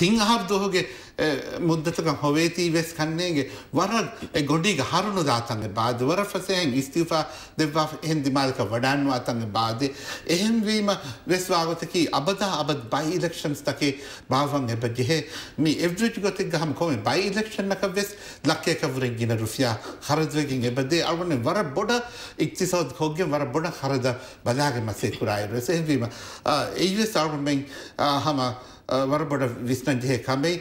Thing आप दोगे මුද්දතක හොවේතී වෙස් කන්නේගේ වර ගොඩිග හරුණු දාතන්ගේ බාද වර ෆසයෙන් ස්තිීපා දෙවා හෙන්දිමාල්ක වඩන්ව අතන්ගේ බාදේ එහෙම්වීම වෙස්වාගතකි අබදා අබත් බයි ඉලක්ෂන්ස් තකේ භාවන් එබ ජෙහෙ මේ එවජ ගොතෙක් ගහම කොම බයි ඉලක්ෂන්නක වෙස් ලක්කයකවරෙන් ගෙන රුෆියා හරදවකින් එබදේ අවන වර බොඩ ඉක්තිසෝත් හෝගෙන් වර බොඩ හරද බලාගේ මසේ කුරායිර සෙහවීම ඒවෙස් අරුමෙන් හම වර බොඩ විස්නජයේ කමයි.